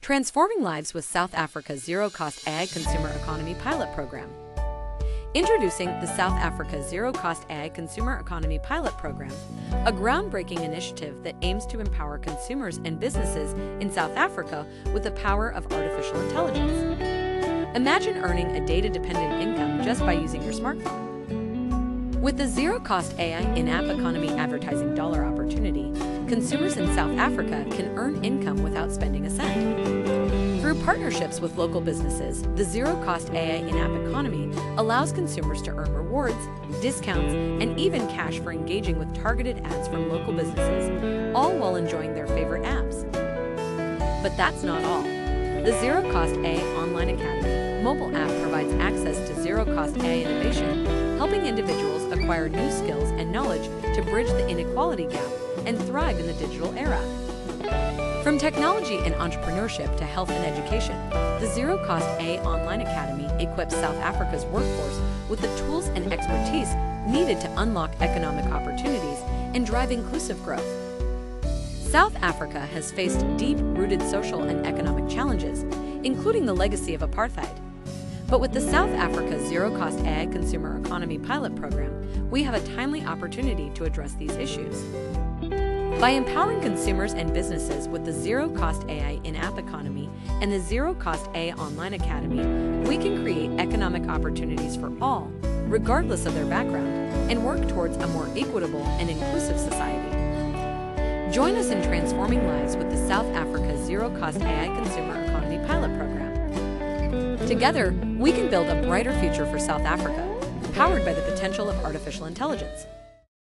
Transforming Lives with South Africa's Zero Cost AI Consumer Economy Pilot Program. Introducing the South Africa Zero Cost AI Consumer Economy Pilot Program, a groundbreaking initiative that aims to empower consumers and businesses in South Africa with the power of artificial intelligence. Imagine earning a data dependent income just by using your smartphone. With the zero cost AI in app economy advertising dollar opportunity, consumers in South Africa can earn income without spending a cent. Through partnerships with local businesses, the zero cost AI in app economy allows consumers to earn rewards, discounts, and even cash for engaging with targeted ads from local businesses, all while enjoying their favorite apps. But that's not all. The Zero Cost AI Online Academy mobile app provides access to zero cost AI innovation, helping individuals acquire new skills and knowledge to bridge the inequality gap and thrive in the digital era. From technology and entrepreneurship to health and education, the Zero Cost AI Online Academy equips South Africa's workforce with the tools and expertise needed to unlock economic opportunities and drive inclusive growth. South Africa has faced deep rooted social and economic challenges, including the legacy of apartheid. But with the South Africa Zero Cost AI Consumer Economy Pilot Program, we have a timely opportunity to address these issues. By empowering consumers and businesses with the Zero Cost AI in App Economy and the Zero Cost AI Online Academy, we can create economic opportunities for all, regardless of their background, and work towards a more equitable and inclusive society. Join us in transforming lives with the South Africa Zero Cost AI Consumer Economy Pilot Program. Together, we can build a brighter future for South Africa, powered by the potential of artificial intelligence.